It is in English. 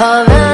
Hey.